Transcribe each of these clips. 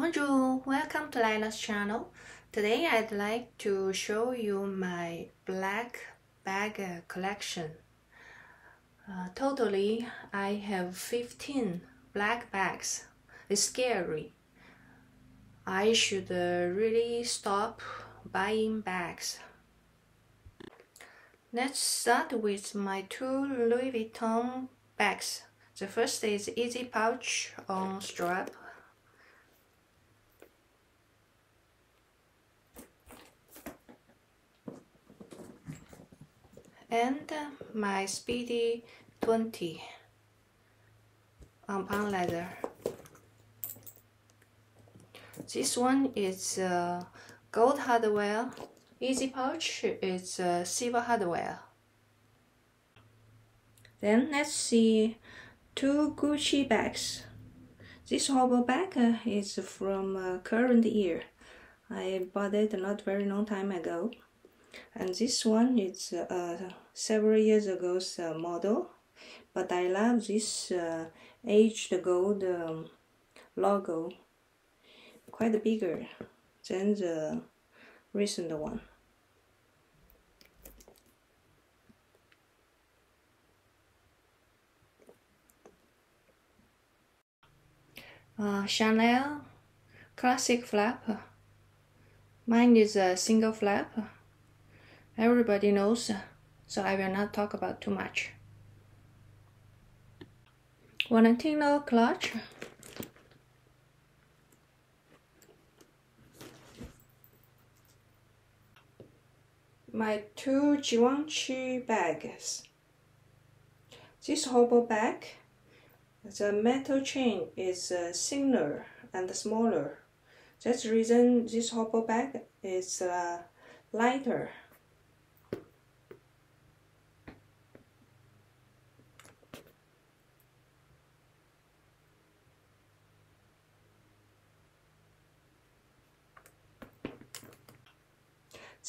Bonjour, welcome to Lila's channel. Today I'd like to show you my black bag collection. Uh, totally, I have 15 black bags. It's scary. I should uh, really stop buying bags. Let's start with my two Louis Vuitton bags. The first is Easy Pouch on strap and my Speedy 20 on palm leather. This one is uh, gold hardware. Easy pouch is uh, silver hardware. Then let's see two Gucci bags. This hobo bag uh, is from uh, current year. I bought it not very long time ago and this one is uh, several years ago's uh, model. But I love this uh, aged gold um, logo. Quite bigger than the recent one. Uh, Chanel classic flap. Mine is a single flap Everybody knows, so I will not talk about too much. Valentino clutch. My two Givenchy bags. This hobo bag, the metal chain is uh, thinner and smaller. That's the reason this hobo bag is uh, lighter.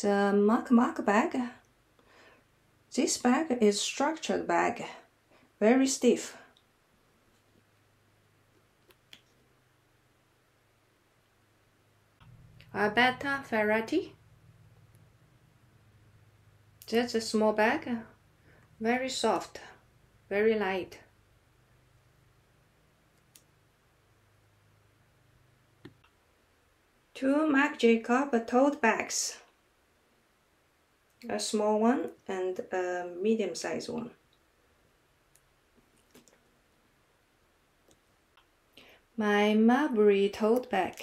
The Marc Marc bag. This bag is structured bag, very stiff. Alberta Ferretti. That's a small bag, very soft, very light. Two Marc Jacob tote bags a small one and a medium sized one. My Mulberry tote bag.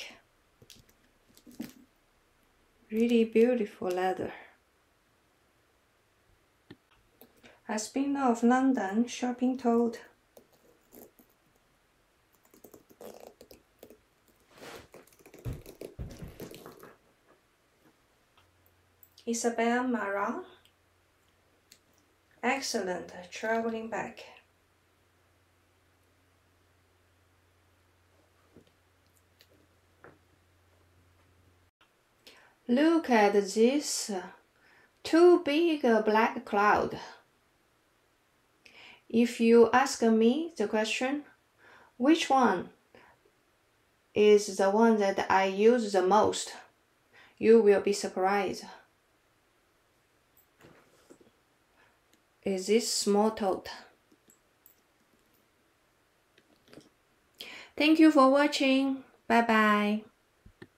Really beautiful leather. Aspinal of London shopping tote. Isabel Marant. Excellent traveling bag. Look at this two big black cloud. If you ask me the question, which one is the one that I use the most, you will be surprised. Is this small tote. Thank you for watching. Bye bye.